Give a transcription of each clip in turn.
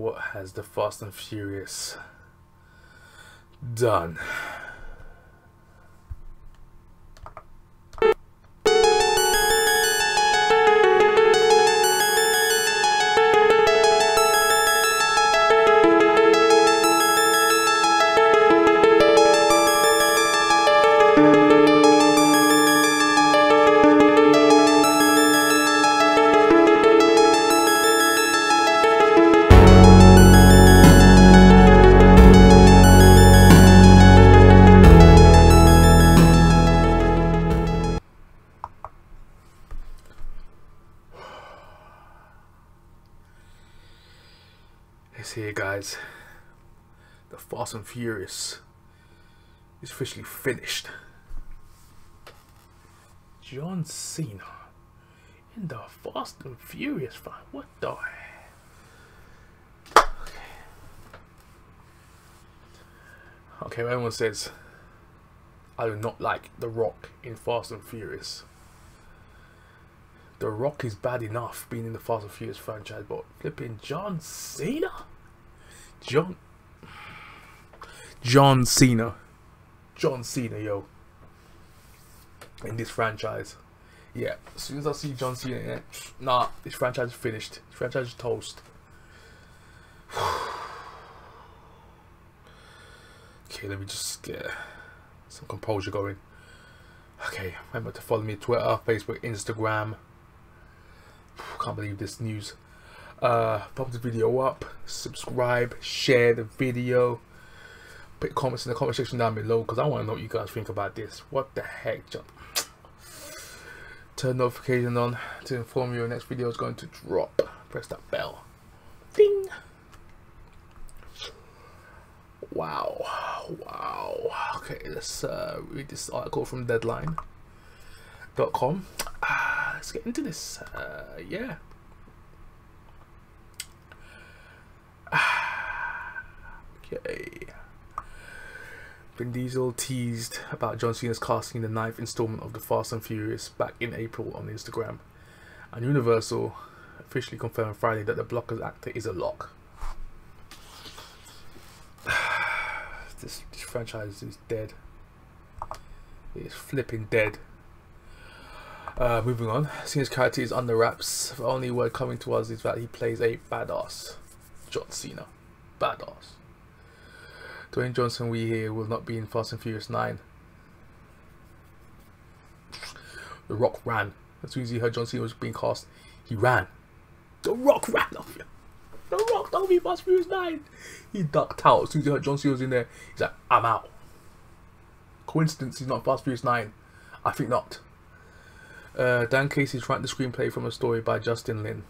What has the Fast and Furious done? It's here, guys. The Fast and Furious is officially finished. John Cena in the Fast and Furious fight. What the heck? Okay, everyone says I do not like The Rock in Fast and Furious. The Rock is bad enough being in the Fast and Furious franchise, but flipping John Cena? John John Cena. John Cena, yo. In this franchise. Yeah, as soon as I see John Cena it, nah, this franchise is finished. This franchise is toast. okay, let me just get some composure going. Okay, remember to follow me on Twitter, Facebook, Instagram. Can't believe this news. Uh, pop the video up, subscribe, share the video, put comments in the comment section down below because I want to know what you guys think about this. What the heck, John? Turn notification on to inform you when next video is going to drop. Press that bell. Ding. Wow, wow. Okay, let's uh, read this article from Deadline.com. Uh, let's get into this. Uh, yeah. Okay. Vin Diesel teased about John Cena's casting in the ninth installment of the Fast and Furious back in April on Instagram. And Universal officially confirmed Friday that the Blockers actor is a lock. this, this franchise is dead. It's flipping dead. Uh, moving on, Cena's character is under wraps. The only word coming to us is that he plays a badass. John Cena. Badass. Dwayne Johnson, we hear, will not be in Fast and Furious 9. The Rock ran. As soon as he heard John Cena was being cast, he ran. The Rock ran off you. The Rock don't be Fast Furious 9. He ducked out. As soon as he heard John Cena was in there, he's like, I'm out. Coincidence he's not Fast and Furious 9? I think not. Uh, Dan Casey's writing the screenplay from a story by Justin Lin.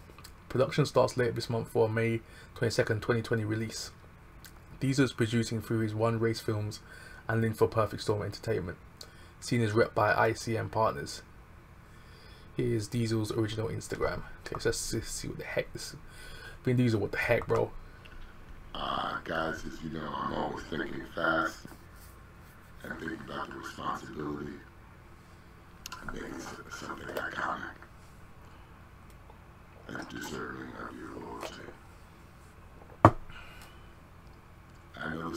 Production starts later this month for May 22nd, 2020 release. Diesel is producing through his One Race Films and Lin for Perfect Storm Entertainment. Cena's rep by ICM Partners. Here's Diesel's original Instagram. Okay, so let's see what the heck this is. Vin Diesel, what the heck, bro? Uh, guys, as you know, I'm always thinking fast and thinking about the responsibility and making something iconic and deserving of your loyalty.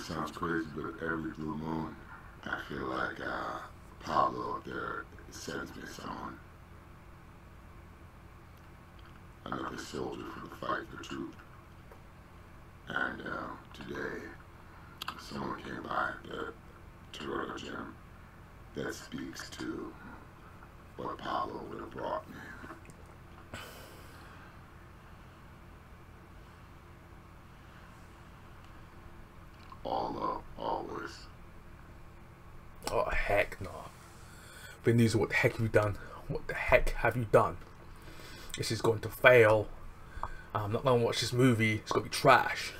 Sounds crazy, but every blue moon, I feel like uh, Pablo up there sends me someone. Another soldier for the fight for truth. And uh, today, someone came by the Toronto gym that speaks to what Pablo would have brought me. All love, always. Oh, heck no. Vin Diesel, what the heck have you done? What the heck have you done? This is going to fail. I'm not going to watch this movie. It's going to be trash.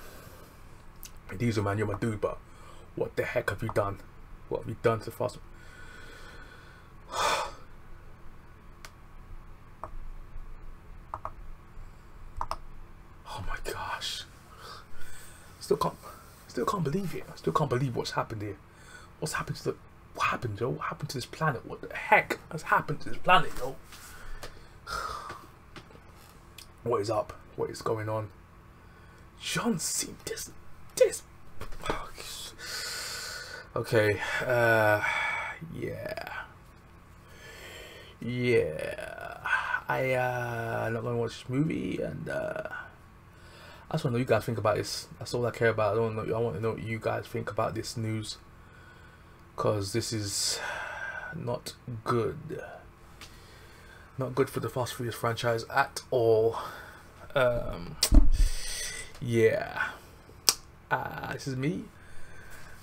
Vin Diesel, man, you're my dude, but what the heck have you done? What have you done to Fast? Oh my gosh. Still can't still can't believe it. I still can't believe what's happened here. What's happened to the what happened, yo? What happened to this planet? What the heck has happened to this planet, yo? What is up? What is going on? John Cena, this, this. Okay, uh, yeah, yeah. I uh, not gonna watch this movie, and uh, I just want to know you guys think about this. That's all I care about. I don't know. I want to know what you guys think about this news, cause this is not good. Not good for the Fast Furious franchise at all. Um, yeah. Uh, this is me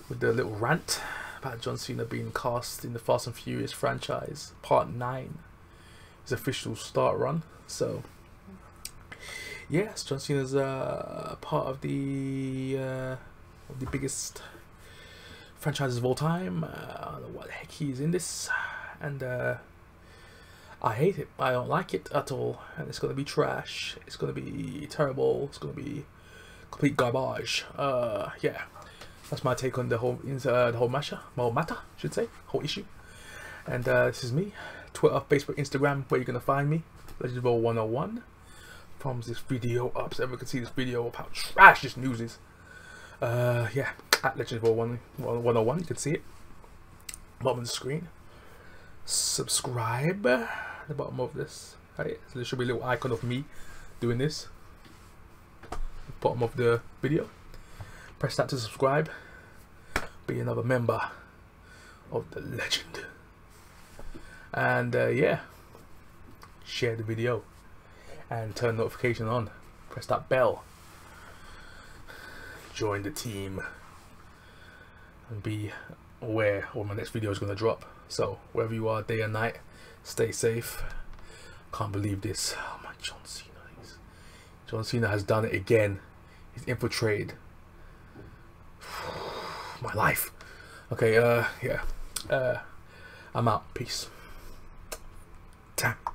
with the little rant about John Cena being cast in the Fast and Furious franchise, Part 9. His official start run. So, yes, John Cena's uh, part of the, uh, the biggest franchises of all time. Uh, what the heck he's in this. And, uh, I hate it. I don't like it at all, and it's gonna be trash. It's gonna be terrible. It's gonna be complete garbage. Uh, yeah, that's my take on the whole uh, the whole matter. Whole matter, should say, whole issue. And uh, this is me. Twitter, Facebook, Instagram, where you're gonna find me. Legend Ball 101. From this video up so everyone can see this video of how trash this news is. Uh, yeah, at Legend Ball 101, you can see it. Bottom of the screen. Subscribe the bottom of this. Right, so there should be a little icon of me doing this. Bottom of the video. Press that to subscribe. Be another member of the legend. And uh, yeah, share the video and turn notification on. Press that bell. Join the team and be aware when my next video is going to drop. So wherever you are, day and night, Stay safe. Can't believe this. Oh my John Cena. John Cena has done it again. He's infiltrated my life. Okay, uh, yeah. Uh, I'm out. Peace. Tap.